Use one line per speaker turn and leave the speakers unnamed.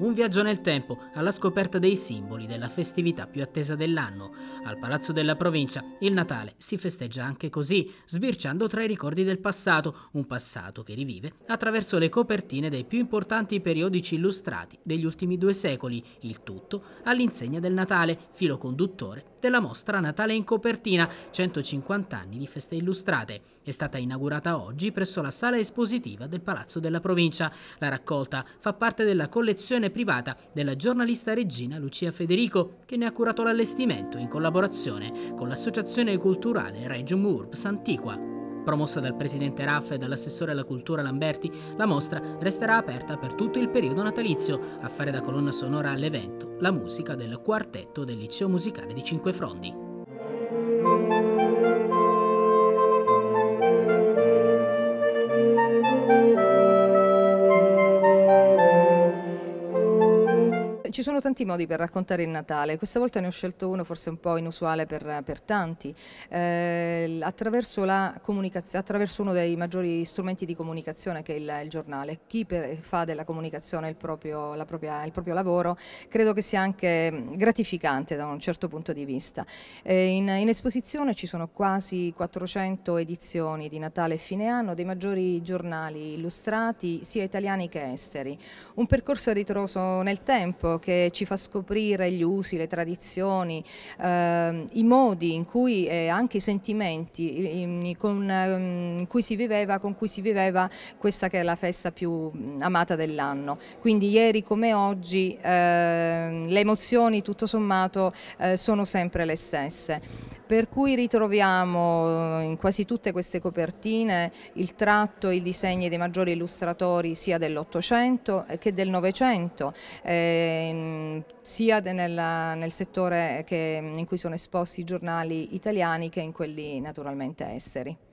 un viaggio nel tempo alla scoperta dei simboli della festività più attesa dell'anno. Al Palazzo della Provincia il Natale si festeggia anche così, sbirciando tra i ricordi del passato, un passato che rivive attraverso le copertine dei più importanti periodici illustrati degli ultimi due secoli, il tutto all'insegna del Natale, filo conduttore della mostra Natale in copertina, 150 anni di feste illustrate. È stata inaugurata oggi presso la sala espositiva del Palazzo della Provincia. La raccolta fa parte della collezione privata della giornalista regina Lucia Federico, che ne ha curato l'allestimento in collaborazione con l'associazione culturale Regium Urbs Antiqua. Promossa dal presidente Raff e dall'assessore alla cultura Lamberti, la mostra resterà aperta per tutto il periodo natalizio, a fare da colonna sonora all'evento la musica del quartetto del liceo musicale di Cinque Frondi.
Ci sono tanti modi per raccontare il Natale, questa volta ne ho scelto uno forse un po' inusuale per, per tanti, eh, attraverso, attraverso, uno dei maggiori strumenti di comunicazione che è il, il giornale. Chi per, fa della comunicazione il proprio, propria, il proprio, lavoro credo che sia anche gratificante da un certo punto di vista. Eh, in, in esposizione ci sono quasi 400 edizioni di Natale e fine anno dei maggiori giornali illustrati sia italiani che esteri. Un percorso ritroso nel tempo che ci fa scoprire gli usi, le tradizioni, eh, i modi in cui eh, anche i sentimenti in, con, ehm, in cui si viveva, con cui si viveva questa che è la festa più amata dell'anno. Quindi ieri come oggi eh, le emozioni tutto sommato eh, sono sempre le stesse. Per cui ritroviamo in quasi tutte queste copertine il tratto e i disegni dei maggiori illustratori sia dell'Ottocento che del Novecento. Eh, Ehm, sia nella, nel settore che, in cui sono esposti i giornali italiani che in quelli naturalmente esteri.